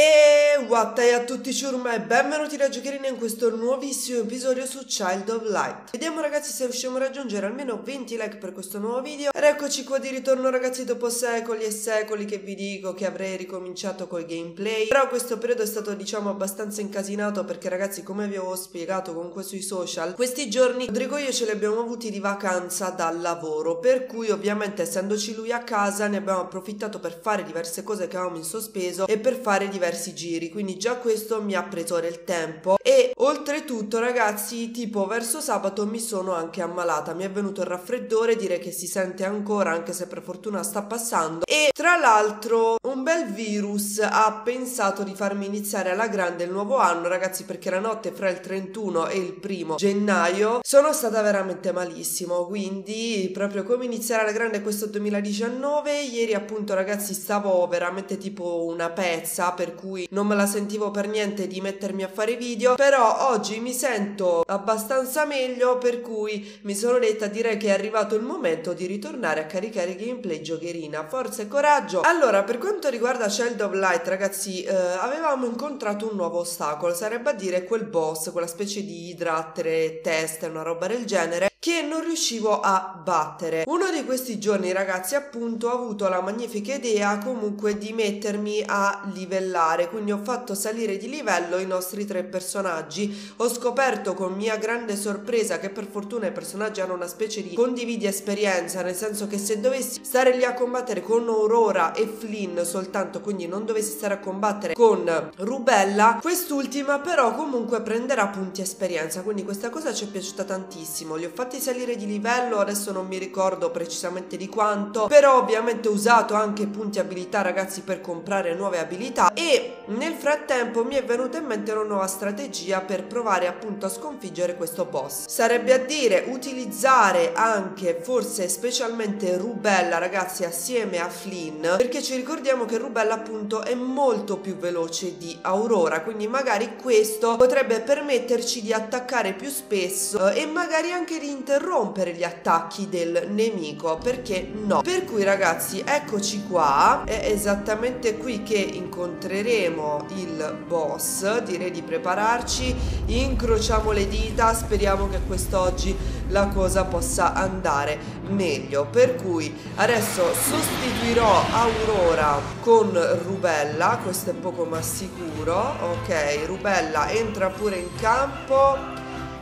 E what a tutti ciurma e benvenuti da Giocherina in questo nuovissimo episodio su Child of Light. Vediamo ragazzi se riusciamo a raggiungere almeno 20 like per questo nuovo video. Ed eccoci qua di ritorno ragazzi dopo secoli e secoli che vi dico che avrei ricominciato col gameplay. Però questo periodo è stato diciamo abbastanza incasinato perché ragazzi come vi avevo spiegato comunque sui social Questi giorni Rodrigo e io ce li abbiamo avuti di vacanza dal lavoro. Per cui ovviamente essendoci lui a casa ne abbiamo approfittato per fare diverse cose che avevamo in sospeso E per fare diversi giri. Quindi già questo mi ha preso del tempo. E oltretutto ragazzi tipo verso sabato mi sono anche ammalata. Mi è venuto il raffreddore dire che si sente ancora anche se per fortuna sta passando. E tra l'altro un bel virus ha pensato di farmi iniziare alla grande il nuovo anno. Ragazzi perché la notte fra il 31 e il primo gennaio sono stata veramente malissimo. Quindi proprio come iniziare alla grande questo 2019 ieri appunto ragazzi stavo veramente tipo una pezza per cui non me la sentivo per niente di mettermi a fare video però oggi mi sento abbastanza meglio per cui mi sono detta direi che è arrivato il momento di ritornare a caricare gameplay giocherina. Forza e coraggio! Allora per quanto riguarda Child of Light ragazzi eh, avevamo incontrato un nuovo ostacolo sarebbe a dire quel boss quella specie di idrattere testa una roba del genere che non riuscivo a battere. Uno di questi giorni ragazzi appunto ho avuto la magnifica idea comunque di mettermi a livellare, quindi ho fatto salire di livello i nostri tre personaggi. Ho scoperto con mia grande sorpresa che per fortuna i personaggi hanno una specie di condividi esperienza, nel senso che se dovessi stare lì a combattere con Aurora e Flynn soltanto, quindi non dovessi stare a combattere con Rubella, quest'ultima però comunque prenderà punti esperienza, quindi questa cosa ci è piaciuta tantissimo. Li ho fatti fatti salire di livello, adesso non mi ricordo precisamente di quanto, però ovviamente ho usato anche punti abilità ragazzi per comprare nuove abilità e nel frattempo mi è venuta in mente una nuova strategia per provare appunto a sconfiggere questo boss. Sarebbe a dire utilizzare anche forse specialmente Rubella ragazzi assieme a Flynn perché ci ricordiamo che Rubella appunto è molto più veloce di Aurora quindi magari questo potrebbe permetterci di attaccare più spesso eh, e magari anche di interrompere gli attacchi del nemico perché no. Per cui ragazzi eccoci qua. È esattamente qui che incontreremo il boss. Direi di prepararci. Incrociamo le dita. Speriamo che quest'oggi la cosa possa andare meglio. Per cui adesso sostituirò Aurora con Rubella. Questo è poco ma sicuro. Ok Rubella entra pure in campo.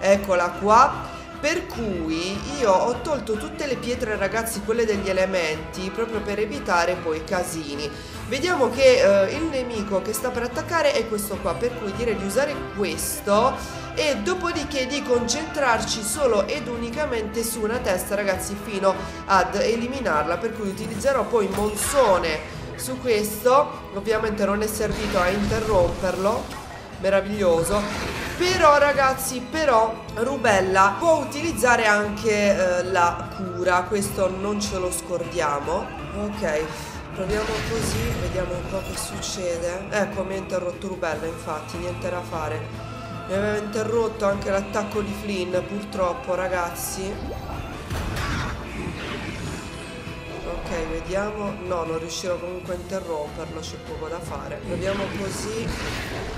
Eccola qua per cui io ho tolto tutte le pietre ragazzi quelle degli elementi proprio per evitare poi casini. Vediamo che eh, il nemico che sta per attaccare è questo qua per cui direi di usare questo e dopodiché di concentrarci solo ed unicamente su una testa ragazzi fino ad eliminarla per cui utilizzerò poi Monsone su questo. Ovviamente non è servito a interromperlo. Meraviglioso però ragazzi, però Rubella può utilizzare anche eh, la cura, questo non ce lo scordiamo. Ok, proviamo così, vediamo un po' che succede. Ecco, mi ha interrotto Rubella, infatti, niente da fare. Mi aveva interrotto anche l'attacco di Flynn, purtroppo, ragazzi. Ok, vediamo. No, non riuscirò comunque a interromperlo, c'è poco da fare. Proviamo così.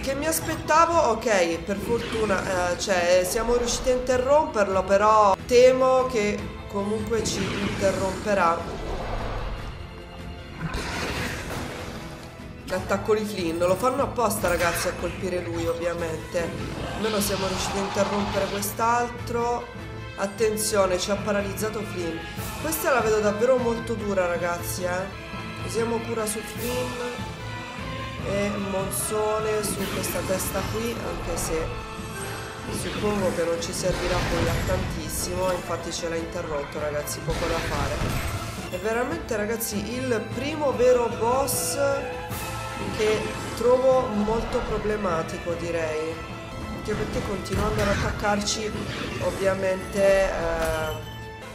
Che mi aspettavo, ok, per fortuna, eh, cioè siamo riusciti a interromperlo, però temo che comunque ci interromperà. L'attacco di Flynn, lo fanno apposta ragazzi a colpire lui ovviamente. Almeno siamo riusciti a interrompere quest'altro. Attenzione, ci ha paralizzato Flynn. Questa la vedo davvero molto dura ragazzi, eh. Usiamo cura su Flynn e monsone su questa testa qui anche se suppongo che non ci servirà poi a tantissimo infatti ce l'ha interrotto ragazzi poco da fare. È veramente ragazzi il primo vero boss che trovo molto problematico direi. Anche perché continuando ad attaccarci ovviamente eh,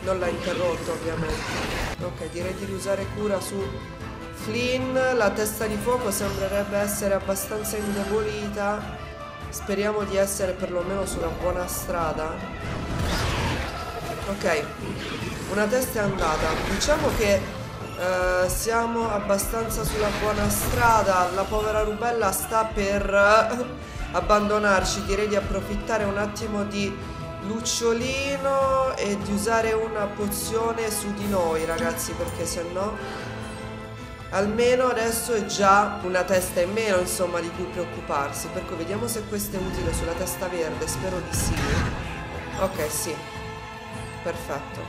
non l'ha interrotto ovviamente. Ok direi di riusare cura su Flynn, la testa di fuoco sembrerebbe essere abbastanza indebolita. Speriamo di essere perlomeno sulla buona strada. Ok, una testa è andata. Diciamo che Uh, siamo abbastanza sulla buona strada. La povera Rubella sta per uh, abbandonarci. Direi di approfittare un attimo di lucciolino e di usare una pozione su di noi, ragazzi, perché se no almeno adesso è già una testa in meno, insomma, di cui preoccuparsi. Per cui vediamo se questo è utile sulla testa verde. Spero di sì. Ok, sì. Perfetto.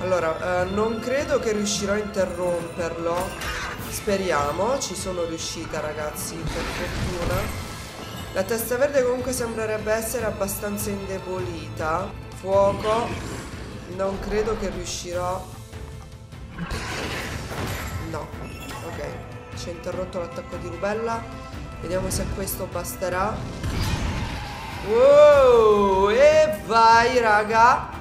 Allora, eh, non credo che riuscirò a interromperlo. Speriamo. Ci sono riuscita, ragazzi, per fortuna. La testa verde comunque sembrerebbe essere abbastanza indebolita. Fuoco. Non credo che riuscirò... No. Ok. Ci ha interrotto l'attacco di rubella. Vediamo se questo basterà. Wow! E vai, raga!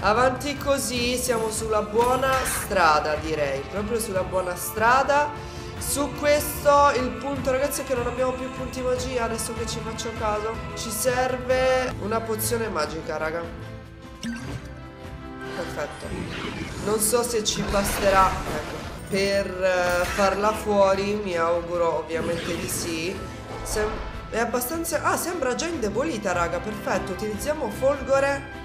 Avanti così, siamo sulla buona strada direi, proprio sulla buona strada. Su questo il punto ragazzi è che non abbiamo più punti magia, adesso che ci faccio caso. Ci serve una pozione magica raga. Perfetto. Non so se ci basterà ecco, per uh, farla fuori, mi auguro ovviamente di sì. Sem è abbastanza... Ah, sembra già indebolita raga, perfetto. Utilizziamo folgore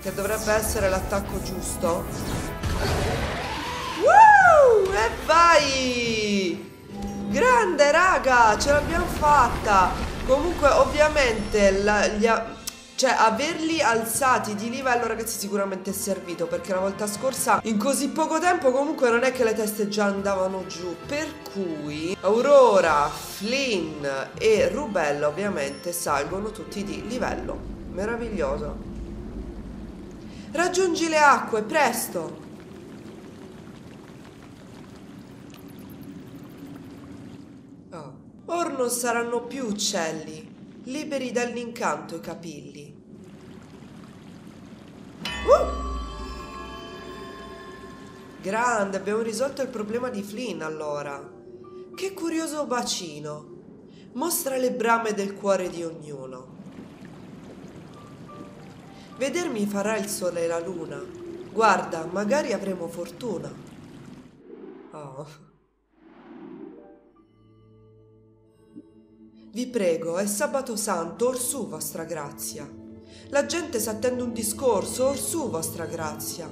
che dovrebbe essere l'attacco giusto. Woo! E vai! Grande, raga! Ce l'abbiamo fatta! Comunque, ovviamente, la, gli cioè, averli alzati di livello, ragazzi, sicuramente è servito. Perché la volta scorsa, in così poco tempo, comunque non è che le teste già andavano giù. Per cui, Aurora, Flynn e Rubella, ovviamente, salgono tutti di livello. Meraviglioso. Raggiungi le acque, presto! Oh. Or non saranno più uccelli, liberi dall'incanto i capilli. Uh! Grande, abbiamo risolto il problema di Flynn allora. Che curioso bacino. Mostra le brame del cuore di ognuno. Vedermi farà il sole e la luna. Guarda, magari avremo fortuna. Oh. Vi prego, è sabato santo, orsù vostra grazia. La gente s'attende un discorso, orsù vostra grazia.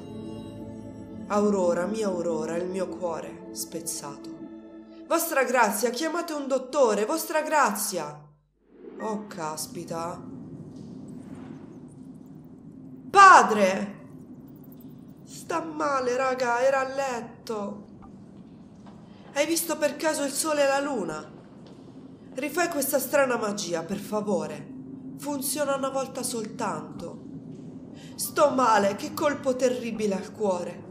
Aurora, mia aurora, il mio cuore spezzato. Vostra grazia, chiamate un dottore, vostra grazia. Oh, caspita. Padre! Sta male, raga, era a letto. Hai visto per caso il sole e la luna? Rifai questa strana magia, per favore. Funziona una volta soltanto. Sto male, che colpo terribile al cuore.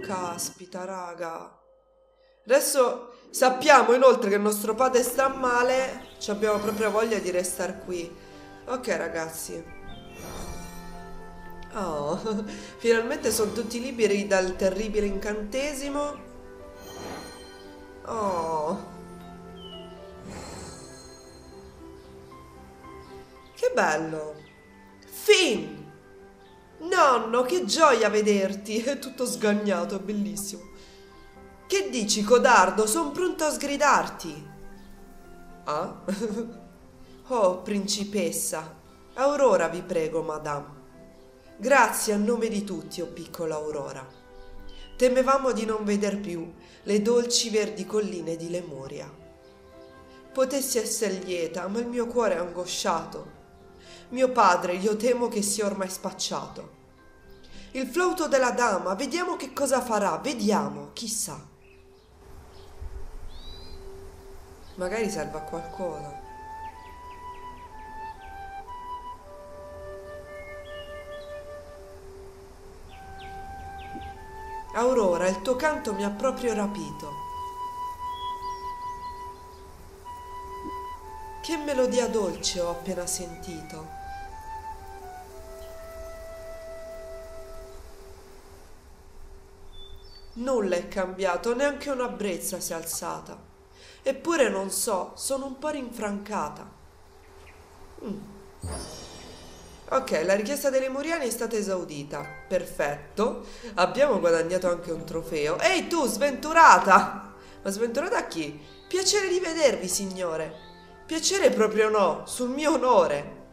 Caspita, raga. Adesso sappiamo inoltre che il nostro padre sta male. Ci abbiamo proprio voglia di restare qui. Ok, ragazzi. Oh, finalmente sono tutti liberi dal terribile incantesimo. Oh. Che bello. Finn! Nonno, che gioia vederti. È tutto sgagnato, bellissimo. Che dici, codardo? Sono pronto a sgridarti. Ah? oh, principessa. Aurora, vi prego, madame. Grazie a nome di tutti, o oh piccola Aurora. Temevamo di non veder più le dolci verdi colline di Lemuria. Potessi essere lieta, ma il mio cuore è angosciato. Mio padre, io temo che sia ormai spacciato. Il flauto della dama, vediamo che cosa farà, vediamo, chissà. Magari serve a qualcosa. Aurora, il tuo canto mi ha proprio rapito. Che melodia dolce ho appena sentito. Nulla è cambiato, neanche una brezza si è alzata. Eppure non so, sono un po' rinfrancata. Mm. Ok, la richiesta dei lemuriani è stata esaudita. Perfetto. Abbiamo guadagnato anche un trofeo. Ehi tu, sventurata! Ma sventurata a chi? Piacere di vedervi, signore. Piacere proprio no, sul mio onore.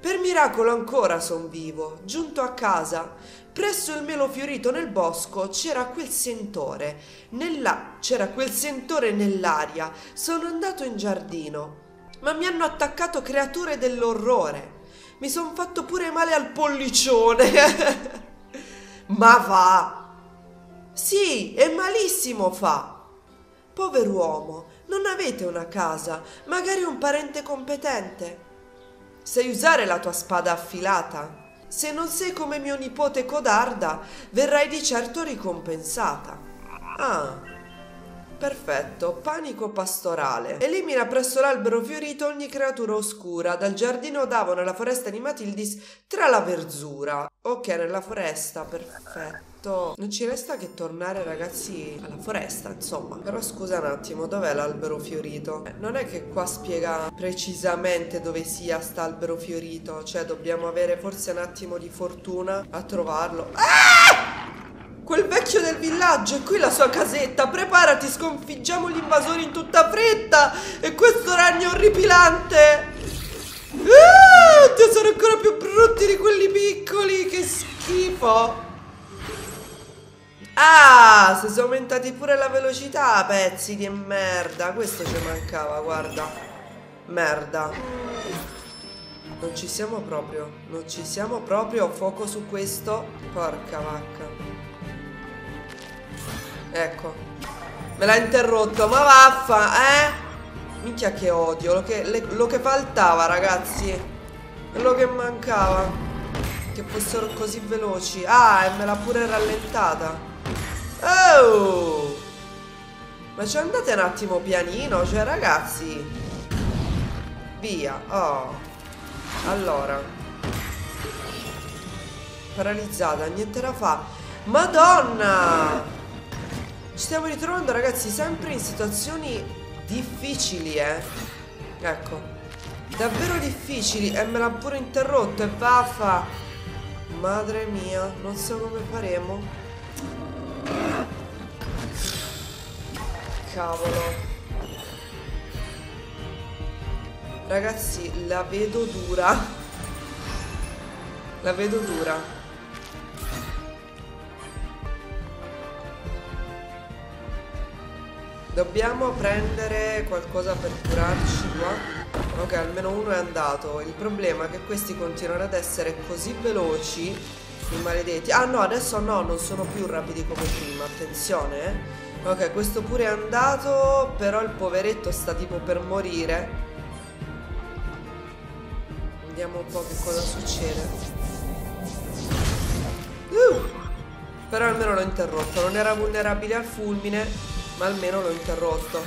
Per miracolo ancora son vivo, giunto a casa. Presso il melo fiorito nel bosco c'era quel sentore. Nella... c'era quel sentore nell'aria. Sono andato in giardino. Ma mi hanno attaccato creature dell'orrore. Mi son fatto pure male al pollicione. Ma va! Sì, è malissimo fa. Pover'uomo, non avete una casa, magari un parente competente. Sai usare la tua spada affilata? Se non sei come mio nipote codarda, verrai di certo ricompensata. Ah, perfetto, panico pastorale. Elimina presso l'albero fiorito ogni creatura oscura. Dal giardino d'Avon alla foresta di Matildis tra la verzura. Ok, nella foresta, perfetto fatto... Non ci resta che tornare ragazzi alla foresta, insomma. Però scusa un attimo, dov'è l'albero fiorito? Eh, non è che qua spiega precisamente dove sia sta albero fiorito. Cioè dobbiamo avere forse un attimo di fortuna a trovarlo. Ah! Quel vecchio del villaggio è qui la sua casetta. Preparati, sconfiggiamo gli invasori in tutta fretta. E questo ragno orripilante. Ah, sono ancora più brutti di quelli piccoli. Che schifo. Ah, si sono aumentati pure la velocità, pezzi di merda. Questo ci mancava, guarda. Merda. Non ci siamo proprio. Non ci siamo proprio. Fuoco su questo. Porca vacca. Ecco. Me l'ha interrotto. Ma vaffa, eh? Minchia che odio. Lo che, le, lo che faltava, ragazzi. Quello che mancava. Che fossero così veloci. Ah, e me l'ha pure rallentata. Oh! Ma ci andate un attimo pianino, cioè ragazzi. Via. Oh. Allora. Paralizzata, niente da fa. Madonna! Ci stiamo ritrovando ragazzi sempre in situazioni difficili, eh. Ecco. Davvero difficili. E me l'ha pure interrotto e vaffa. Madre mia, non so come faremo. Cavolo. Ragazzi, la vedo dura. La vedo dura. Dobbiamo prendere qualcosa per curarci qua. Ok, almeno uno è andato. Il problema è che questi continuano ad essere così veloci i maledetti. Ah no, adesso no, non sono più rapidi come prima, attenzione. Eh. Ok, questo pure è andato, però il poveretto sta tipo per morire. Vediamo un po' che cosa succede. Uh! Però almeno l'ho interrotto, non era vulnerabile al fulmine, ma almeno l'ho interrotto.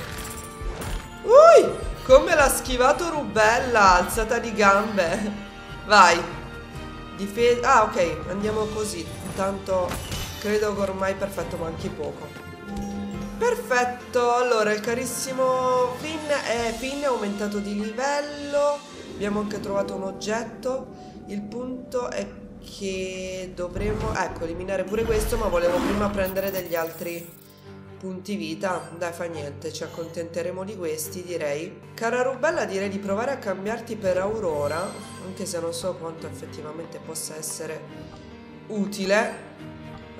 Ui! Come l'ha schivato Rubella, alzata di gambe. Vai. Difesa... Ah, ok, andiamo così. Intanto credo che ormai perfetto manchi poco. Perfetto, allora il carissimo Finn è, Finn è aumentato di livello. Abbiamo anche trovato un oggetto. Il punto è che dovremmo... Ecco, eliminare pure questo, ma volevo prima prendere degli altri punti vita. Dai, fa niente, ci accontenteremo di questi, direi. Cara Rubella, direi di provare a cambiarti per Aurora, anche se non so quanto effettivamente possa essere utile.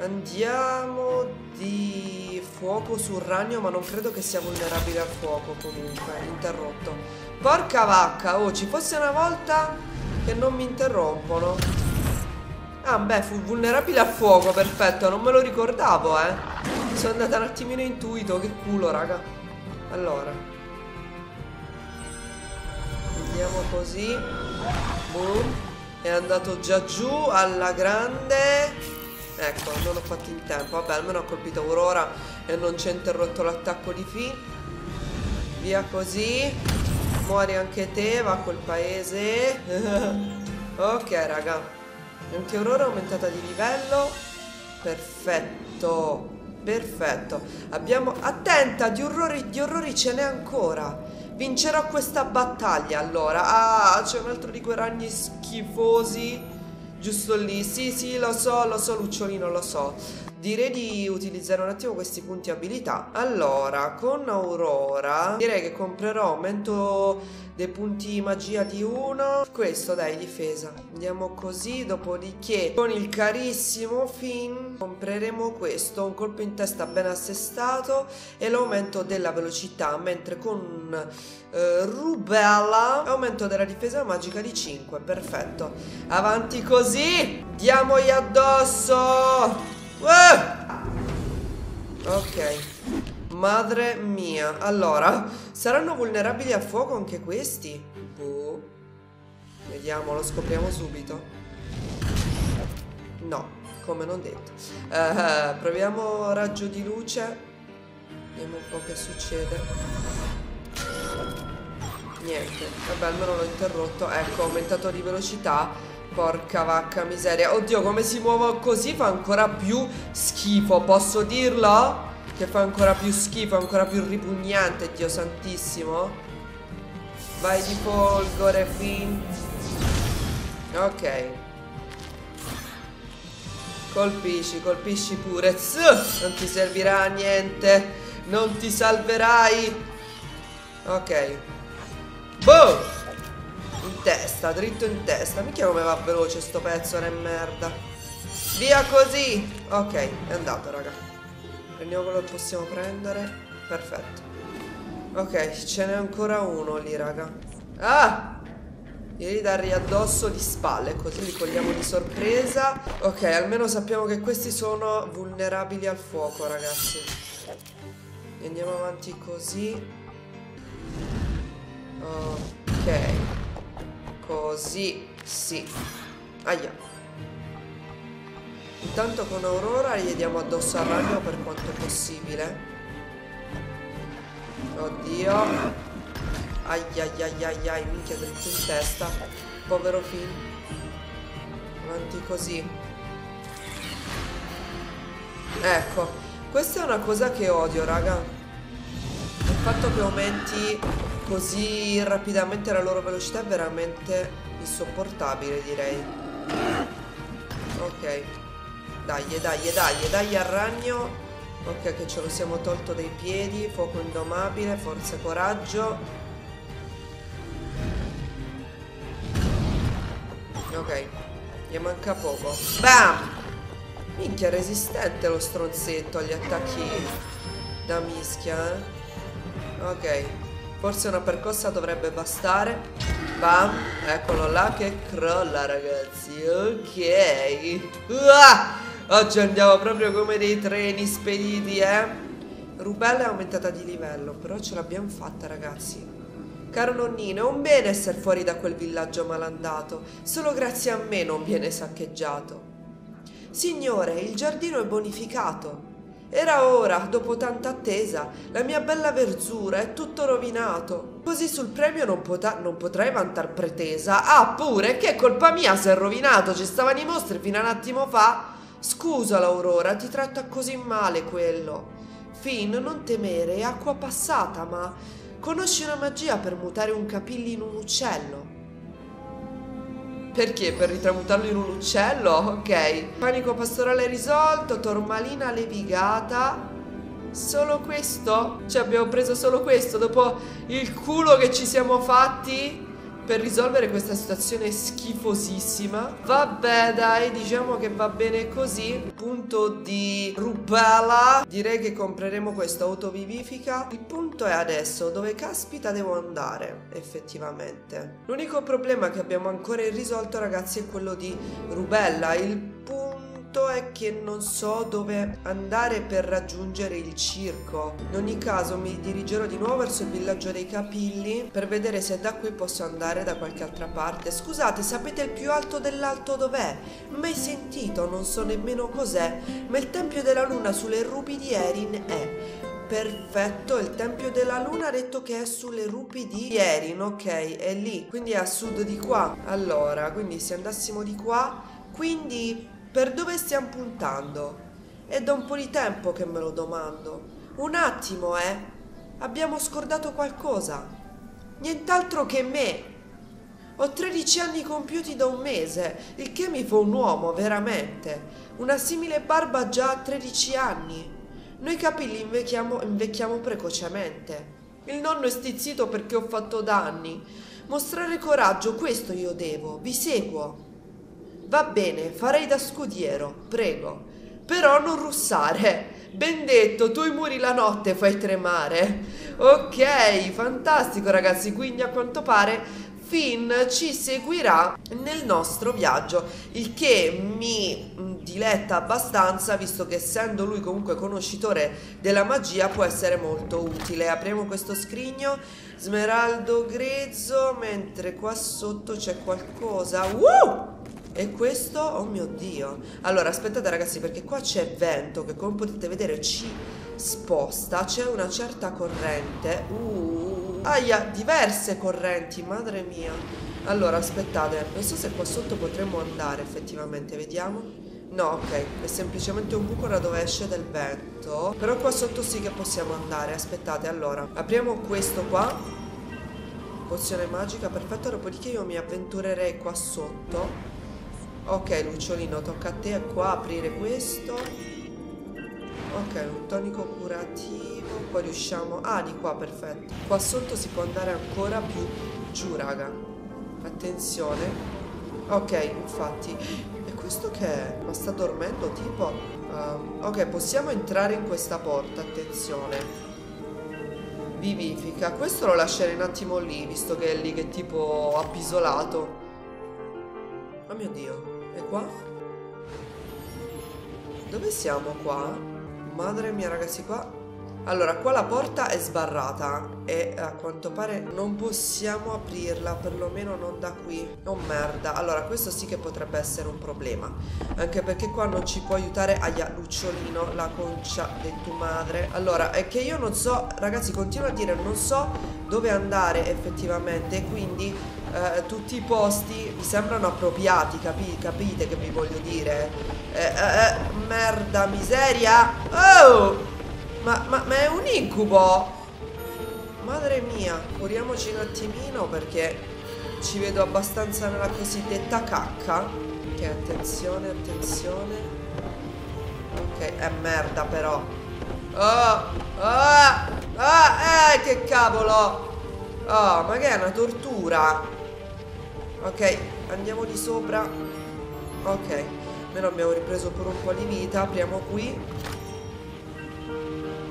Andiamo di fuoco sul ragno, ma non credo che sia vulnerabile al fuoco comunque, interrotto. Porca vacca, oh, ci fosse una volta che non mi interrompono. Ah, beh, fu vulnerabile al fuoco, perfetto, non me lo ricordavo, eh. Sono andata un attimino intuito, che culo, raga. Allora. Andiamo così. Boom. È andato già giù alla grande. Ecco, non ho fatto in tempo. Vabbè, almeno ho colpito Aurora e non ci ha interrotto l'attacco di Fi. Via così. Muori anche te, va quel paese. ok, raga. Anche Aurora aumentata di livello. Perfetto. Perfetto. Abbiamo... Attenta, di orrori, di orrori ce n'è ancora. Vincerò questa battaglia allora. Ah, c'è un altro di quei ragni schifosi. Giusto lì. Sì, sì, lo so, lo so, Lucciolino, lo so. Direi di utilizzare un attimo questi punti abilità. Allora, con Aurora direi che comprerò aumento dei punti magia di uno. Questo dai, difesa. Andiamo così, dopodiché con il carissimo Finn compreremo questo, un colpo in testa ben assestato e l'aumento della velocità, mentre con eh, Rubella aumento della difesa magica di 5. Perfetto. Avanti così, diamogli addosso. Ok. Madre mia. Allora, saranno vulnerabili al fuoco anche questi? Boh. Vediamo, lo scopriamo subito. No, come non detto. Uh, proviamo raggio di luce. Vediamo un po' che succede. Niente. Vabbè, almeno l'ho interrotto. Ecco, ho aumentato di velocità. Porca vacca miseria. Oddio come si muove così fa ancora più schifo Posso dirlo? Che fa ancora più schifo Ancora più ripugnante Dio santissimo. Vai di folgore Finn Ok. Colpisci, colpisci pure. Non ti servirà a niente. Non ti salverai. Ok. Boom testa, dritto in testa. Mica come va veloce sto pezzo di merda. Via così. Ok, è andato, raga. Prendiamo quello che possiamo prendere. Perfetto. Ok, ce n'è ancora uno lì, raga. Ah! Direi dargli addosso di spalle, così li cogliamo di sorpresa. Ok, almeno sappiamo che questi sono vulnerabili al fuoco, ragazzi. E andiamo avanti così. Ok. Così, sì. Aia. Intanto con Aurora gli diamo addosso al ragno per quanto possibile. Oddio. Ai ai ai ai minchia dritto in testa. Povero Finn. Avanti così. Ecco, questa è una cosa che odio, raga. Fatto che aumenti così rapidamente la loro velocità è veramente insopportabile direi. Ok. Dai dai dai dai al ragno. Ok che ce lo siamo tolto dai piedi. Fuoco indomabile forza e coraggio. Ok gli manca poco. Bam! Minchia resistente lo stronzetto agli attacchi da mischia eh ok Forse una percossa dovrebbe bastare. Bam, eccolo là che crolla ragazzi. Ok. Uah! Oggi andiamo proprio come dei treni spediti, eh. Rubella è aumentata di livello, però ce l'abbiamo fatta ragazzi. Caro nonnino, è un bene essere fuori da quel villaggio malandato. Solo grazie a me non viene saccheggiato. Signore, il giardino è bonificato. Era ora, dopo tanta attesa, la mia bella verzura è tutto rovinato. Così sul premio non, non potrei vantar pretesa. Ah, pure, che colpa mia se è rovinato, ci stavano i mostri fino a un attimo fa. Scusa, l'Aurora, ti tratta così male quello. Finn, non temere, è acqua passata, ma conosci una magia per mutare un capilli in un uccello? Perché? Per ritramutarlo in un uccello? Ok. Panico pastorale risolto, tormalina levigata. Solo questo? Cioè abbiamo preso solo questo dopo il culo che ci siamo fatti? Per risolvere questa situazione schifosissima. Vabbè, dai, diciamo che va bene così. Punto di rubala. Direi che compreremo questa autovivifica. Il punto è adesso dove caspita devo andare, effettivamente. L'unico problema che abbiamo ancora irrisolto, ragazzi, è quello di rubella. Il punto punto è che non so dove andare per raggiungere il circo. In ogni caso mi dirigerò di nuovo verso il villaggio dei capilli per vedere se da qui posso andare da qualche altra parte. Scusate, sapete il più alto dell'alto dov'è? Mai sentito, non so nemmeno cos'è, ma il tempio della luna sulle rupi di Erin è. Perfetto, il Tempio della Luna ha detto che è sulle rupi di Erin, ok, è lì, quindi è a sud di qua. Allora, quindi se andassimo di qua, quindi per dove stiamo puntando? È da un po' di tempo che me lo domando. Un attimo, eh? Abbiamo scordato qualcosa. Nient'altro che me. Ho 13 anni compiuti da un mese, il che mi fa un uomo, veramente. Una simile barba già a 13 anni. Noi capelli invecchiamo, invecchiamo precocemente. Il nonno è stizzito perché ho fatto danni. Mostrare coraggio, questo io devo. Vi seguo. Va bene, farei da scudiero, prego. Però non russare. Ben detto, tu i muri la notte fai tremare. Ok, fantastico ragazzi, quindi a quanto pare Finn ci seguirà nel nostro viaggio, il che mi diletta abbastanza visto che essendo lui comunque conoscitore della magia può essere molto utile. Apriamo questo scrigno, smeraldo grezzo, mentre qua sotto c'è qualcosa. Uh! E questo, oh mio dio. Allora, aspettate ragazzi, perché qua c'è vento che come potete vedere ci sposta. C'è una certa corrente. Uh, aia, diverse correnti, madre mia. Allora, aspettate, non so se qua sotto potremmo andare effettivamente, vediamo. No, ok, è semplicemente un buco da dove esce del vento. Però qua sotto sì che possiamo andare. Aspettate, allora, apriamo questo qua. Pozione magica, perfetto. Dopodiché io mi avventurerei qua sotto. Ok, Lucciolino, tocca a te qua aprire questo. Ok, un tonico curativo. Poi riusciamo... Ah, di qua, perfetto. Qua sotto si può andare ancora più giù, raga. Attenzione. Ok, infatti. E questo che è? Ma sta dormendo, tipo? Uh, ok, possiamo entrare in questa porta, attenzione. Vivifica. Questo lo lascerei un attimo lì, visto che è lì che tipo appisolato. Oh mio Dio. E qua? Dove siamo qua? Madre mia ragazzi qua allora, qua la porta è sbarrata e a quanto pare non possiamo aprirla, perlomeno non da qui. Oh merda. Allora, questo sì che potrebbe essere un problema. Anche perché qua non ci può aiutare Aia, Lucciolino, la concia di tua madre. Allora, è che io non so, ragazzi, continuo a dire, non so dove andare effettivamente, quindi eh, tutti i posti mi sembrano appropriati, capi capite che vi voglio dire? Eh, eh, eh merda, miseria! Oh! Ma, ma, ma è un incubo? Madre mia, curiamoci un attimino perché ci vedo abbastanza nella cosiddetta cacca. Ok, attenzione, attenzione. Ok, è merda però. Oh, oh, oh, eh, che cavolo. Oh, ma che è una tortura. Ok, andiamo di sopra. Ok, almeno abbiamo ripreso pure un po' di vita. Apriamo qui.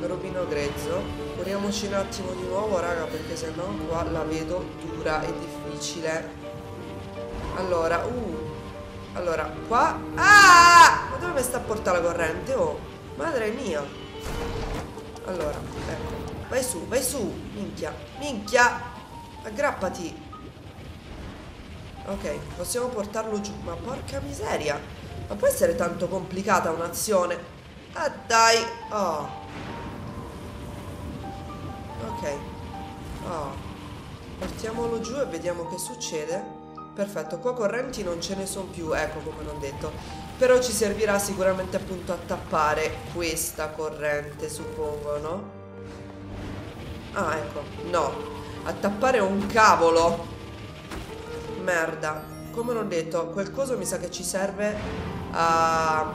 Robino grezzo. Curiamoci un attimo di nuovo raga perché se no qua la vedo dura e difficile. Allora uh allora qua ah! Ma dove mi sta a portare la corrente oh? Madre mia! Allora ecco vai su vai su! Minchia minchia! Aggrappati ok possiamo portarlo giù ma porca miseria ma può essere tanto complicata un'azione ah dai oh Ok. Oh. Portiamolo giù e vediamo che succede. Perfetto, qua correnti non ce ne sono più, ecco come l'ho detto. Però ci servirà sicuramente appunto a tappare questa corrente, suppongo, no? Ah, ecco, no. A tappare un cavolo. Merda. Come l'ho detto, quel coso mi sa che ci serve a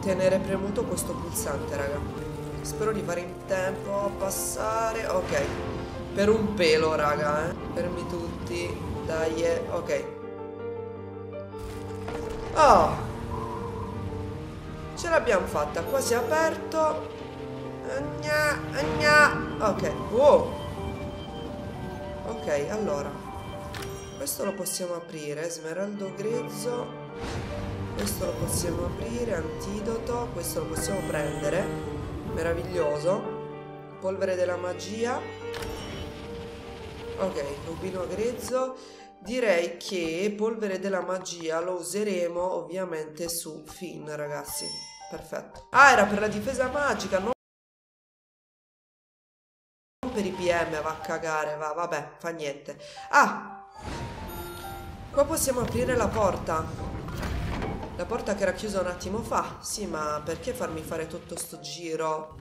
tenere premuto questo pulsante, raga. Spero di fare in tempo a passare. Ok. Per un pelo, raga, eh. Fermi tutti. Dai, eh. ok. Oh. Ce l'abbiamo fatta. Qua si è aperto. Agna, agna. Ok. Wow. Ok, allora. Questo lo possiamo aprire. Smeraldo grezzo. Questo lo possiamo aprire. Antidoto. Questo lo possiamo prendere meraviglioso polvere della magia ok rubino grezzo direi che polvere della magia lo useremo ovviamente su Finn ragazzi perfetto ah era per la difesa magica non per i PM va a cagare va vabbè fa niente ah qua possiamo aprire la porta la porta che era chiusa un attimo fa. Sì, ma perché farmi fare tutto sto giro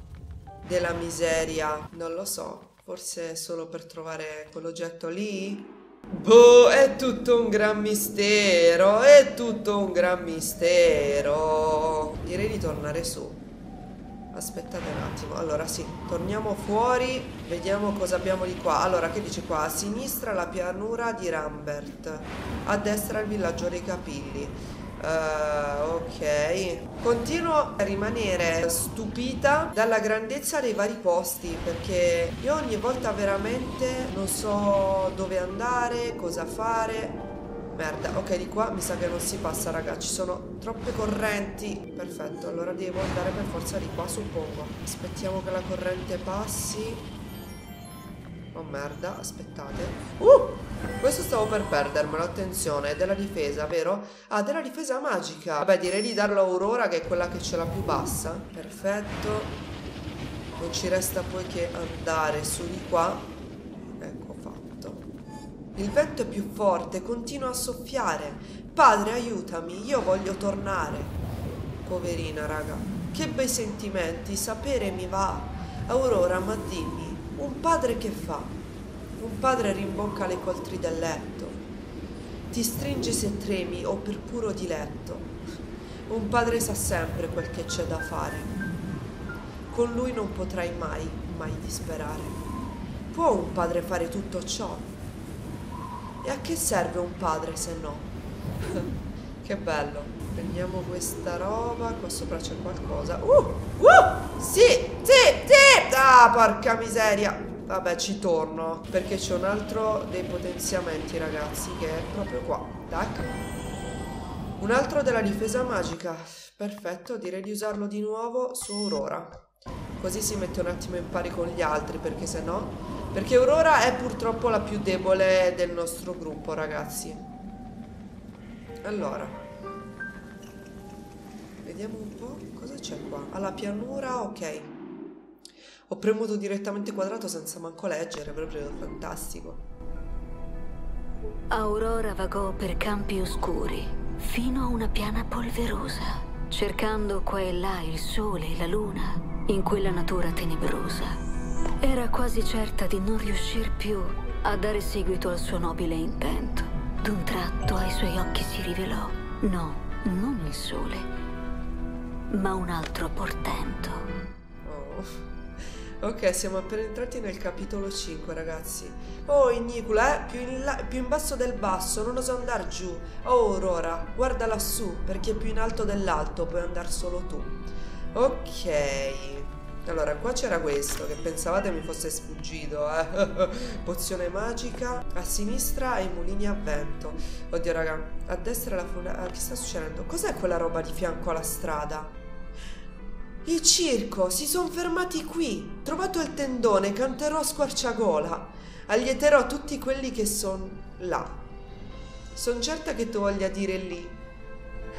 della miseria? Non lo so. Forse solo per trovare quell'oggetto lì? Boh, è tutto un gran mistero, è tutto un gran mistero. Direi di tornare su. Aspettate un attimo. Allora, sì, torniamo fuori, vediamo cosa abbiamo di qua. Allora, che dice qua? A sinistra la pianura di Rambert, a destra il villaggio dei capilli. Uh, ok Continuo a rimanere stupita dalla grandezza dei vari posti Perché io ogni volta veramente non so dove andare, cosa fare Merda, ok di qua mi sa che non si passa raga Ci sono troppe correnti Perfetto, allora devo andare per forza di qua suppongo Aspettiamo che la corrente passi Oh merda, aspettate. Uh! Questo stavo per perdermelo, attenzione, è della difesa, vero? Ah, della difesa magica. Vabbè, direi di darlo a Aurora, che è quella che ce l'ha più bassa. Perfetto. Non ci resta poi che andare su di qua. Il vento è più forte, continua a soffiare. Padre, aiutami, io voglio tornare. Poverina, raga. Che bei sentimenti, sapere mi va. Aurora, ma dimmi, un padre che fa? Un padre rimbocca le coltri del letto, ti stringe se tremi o per puro diletto. Un padre sa sempre quel che c'è da fare. Con lui non potrai mai, mai disperare. Può un padre fare tutto ciò? E a che serve un padre se no? che bello. Prendiamo questa roba, qua sopra c'è qualcosa. Uh! Uh! Sì! Sì! Sì! Ah, porca miseria. Vabbè, ci torno. Perché c'è un altro dei potenziamenti, ragazzi, che è proprio qua. Tac. Un altro della difesa magica. Perfetto, direi di usarlo di nuovo su Aurora. Così si mette un attimo in pari con gli altri, perché se no... Perché Aurora è purtroppo la più debole del nostro gruppo, ragazzi. Allora. Vediamo un po'. Cosa c'è qua? Alla pianura, ok. Ho premuto direttamente quadrato senza manco leggere, proprio fantastico. Aurora vagò per campi oscuri, fino a una piana polverosa, cercando qua e là il sole e la luna, in quella natura tenebrosa. Era quasi certa di non riuscir più a dare seguito al suo nobile intento. D'un tratto ai suoi occhi si rivelò, no, non il sole, ma un altro portento. Oh. Ok, siamo appena entrati nel capitolo 5, ragazzi. Oh, Ignicula, eh? Più in, là, più in basso del basso, non oso andare giù. Oh, Aurora, guarda lassù, perché più in alto dell'alto puoi andare solo tu. Ok. Allora, qua c'era questo, che pensavate mi fosse sfuggito, eh? Pozione magica. A sinistra i mulini a vento. Oddio, raga, a destra la fune... Ah, che sta succedendo? Cos'è quella roba di fianco alla strada? Il circo, si sono fermati qui. Trovato il tendone, canterò a squarciagola. Allieterò tutti quelli che sono là. Sono certa che tu voglia dire lì.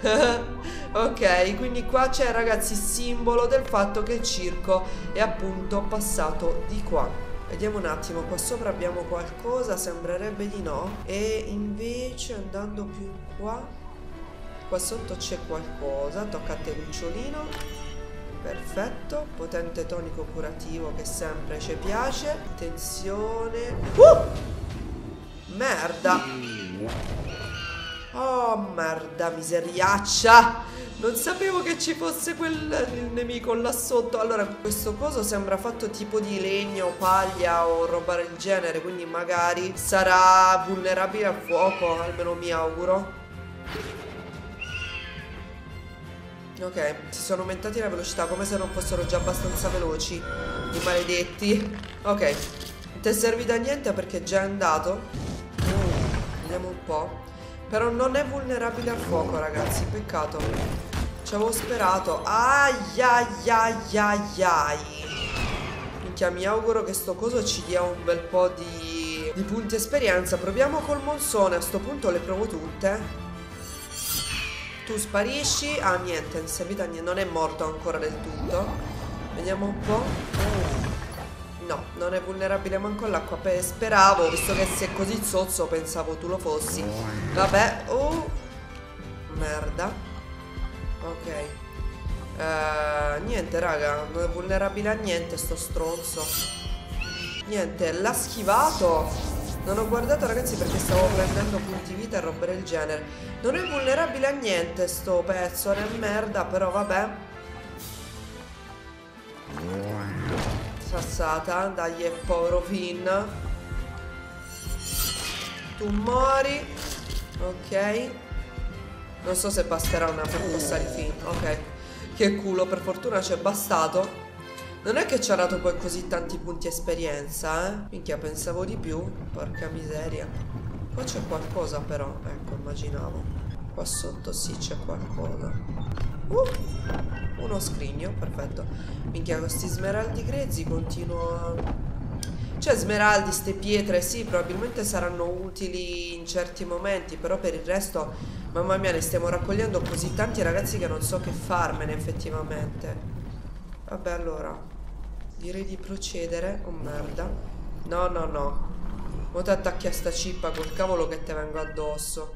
ok, quindi qua c'è ragazzi il simbolo del fatto che il circo è appunto passato di qua. Vediamo un attimo, qua sopra abbiamo qualcosa, sembrerebbe di no. E invece andando più qua, qua sotto c'è qualcosa, tocca a te lucciolino. Perfetto, potente tonico curativo che sempre ci piace. Attenzione. Uh! Merda. Oh, merda, miseriaccia. Non sapevo che ci fosse quel nemico là sotto. Allora, questo coso sembra fatto tipo di legno, paglia o roba del genere, quindi magari sarà vulnerabile al fuoco, almeno mi auguro. Ok, si sono aumentati la velocità come se non fossero già abbastanza veloci I maledetti Ok, non ti è servito a niente perché è già andato uh, Vediamo un po' Però non è vulnerabile al fuoco ragazzi, peccato Ci avevo sperato Ai ai ai Minchia, mi auguro che sto coso ci dia un bel po' di, di punti esperienza Proviamo col monsone, a sto punto le provo tutte tu sparisci. Ah, niente, non è niente. Non è morto ancora del tutto. Vediamo un po'. No, non è vulnerabile manco all'acqua. Speravo, visto che sei così zozzo, pensavo tu lo fossi. Vabbè. Oh. Merda. Ok. Uh, niente, raga. Non è vulnerabile a niente sto stronzo. Niente, l'ha schivato. Non ho guardato ragazzi perché stavo prendendo punti vita e roba del genere. Non è vulnerabile a niente sto pezzo, è merda, però vabbè. Sassata, povero Finn. Tu muori. Ok. Non so se basterà una per passare Finn. Ok. Che culo, per fortuna ci è bastato. Non è che ci ha dato poi così tanti punti esperienza, eh? Minchia, pensavo di più. Porca miseria. Qua c'è qualcosa però. Ecco, immaginavo. Qua sotto sì c'è qualcosa. Uh, uno scrigno, perfetto. Minchia, questi smeraldi grezzi continuo Cioè, smeraldi, ste pietre, sì, probabilmente saranno utili in certi momenti, però per il resto, mamma mia, ne stiamo raccogliendo così tanti ragazzi che non so che farmene effettivamente. Vabbè, allora, direi di procedere. Oh, merda. No, no, no. Mo ti attacchi a sta cippa col cavolo che te vengo addosso.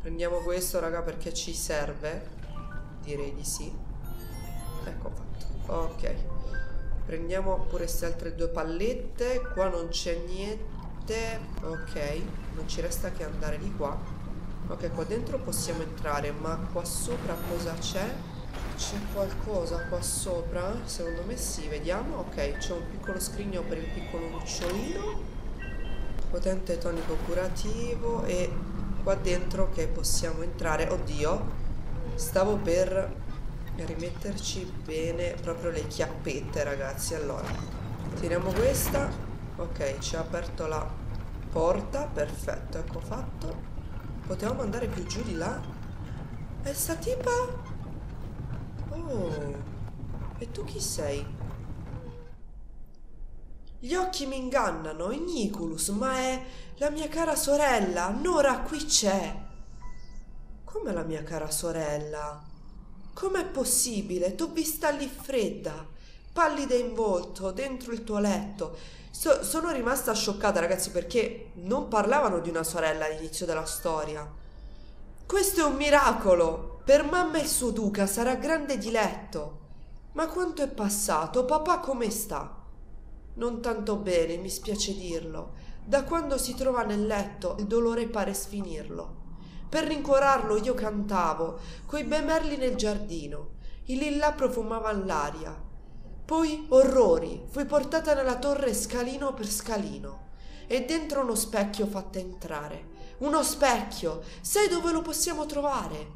Prendiamo questo, raga, perché ci serve. Direi di sì. Ecco fatto. Ok. Prendiamo pure queste altre due pallette. Qua non c'è niente. Ok. Non ci resta che andare di qua. Ok, qua dentro possiamo entrare, ma qua sopra cosa c'è? C'è qualcosa qua sopra? Secondo me sì, vediamo. Ok, c'è un piccolo scrigno per il piccolo lucciolino. Potente tonico curativo e qua dentro che possiamo entrare. Oddio, stavo per rimetterci bene proprio le chiappette, ragazzi. Allora, tiriamo questa. Ok, ci ha aperto la porta. Perfetto, ecco fatto. Potevamo andare più giù di là? E sta tipa Oh, e tu chi sei? Gli occhi mi ingannano, Igniculus, ma è la mia cara sorella. Nora qui c'è. Come la mia cara sorella? Com'è possibile? T'ho vista lì fredda, pallida in volto, dentro il tuo letto. So, sono rimasta scioccata, ragazzi, perché non parlavano di una sorella all'inizio della storia. Questo è un miracolo! Per mamma il suo duca sarà grande diletto. Ma quanto è passato? Papà come sta? Non tanto bene, mi spiace dirlo. Da quando si trova nel letto il dolore pare sfinirlo. Per rincuorarlo io cantavo, coi bei merli nel giardino. I lillà profumavan l'aria. Poi, orrori, fui portata nella torre scalino per scalino e dentro uno specchio fatta entrare. Uno specchio! Sai dove lo possiamo trovare?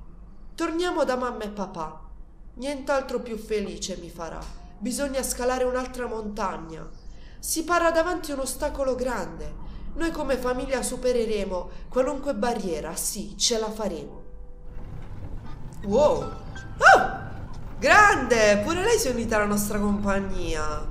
Torniamo da mamma e papà. Nient'altro più felice mi farà. Bisogna scalare un'altra montagna. Si para davanti un ostacolo grande. Noi come famiglia supereremo qualunque barriera, sì, ce la faremo. Wow! Oh! Grande! Pure lei si è unita alla nostra compagnia.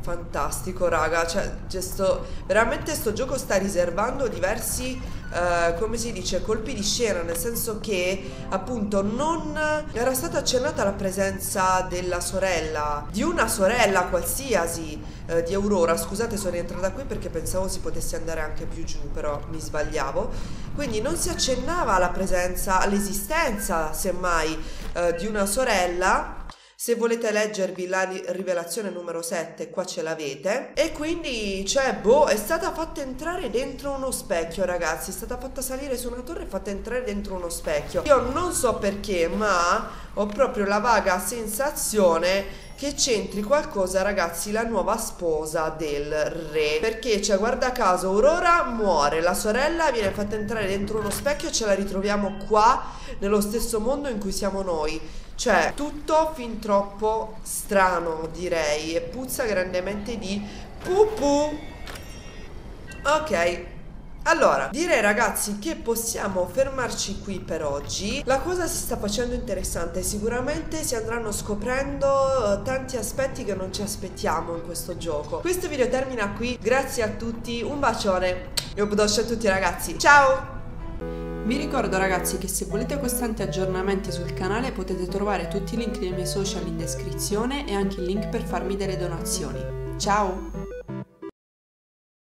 Fantastico, raga. Cioè, sto, veramente sto gioco sta riservando diversi Uh, come si dice, colpi di scena, nel senso che appunto non era stata accennata la presenza della sorella, di una sorella qualsiasi uh, di Aurora. Scusate, sono rientrata qui perché pensavo si potesse andare anche più giù, però mi sbagliavo. Quindi non si accennava alla presenza, all'esistenza, semmai, uh, di una sorella se volete leggervi la rivelazione numero 7, qua ce l'avete. E quindi, cioè, boh, è stata fatta entrare dentro uno specchio, ragazzi. È stata fatta salire su una torre e fatta entrare dentro uno specchio. Io non so perché, ma ho proprio la vaga sensazione che c'entri qualcosa ragazzi la nuova sposa del re perché cioè guarda caso Aurora muore la sorella viene fatta entrare dentro uno specchio e ce la ritroviamo qua nello stesso mondo in cui siamo noi cioè, tutto fin troppo strano, direi, e puzza grandemente di pupù. Ok, allora, direi ragazzi che possiamo fermarci qui per oggi. La cosa si sta facendo interessante, sicuramente si andranno scoprendo eh, tanti aspetti che non ci aspettiamo in questo gioco. Questo video termina qui, grazie a tutti, un bacione e un a tutti ragazzi, ciao! Vi ricordo ragazzi che se volete costanti aggiornamenti sul canale potete trovare tutti i link dei miei social in descrizione e anche il link per farmi delle donazioni. Ciao!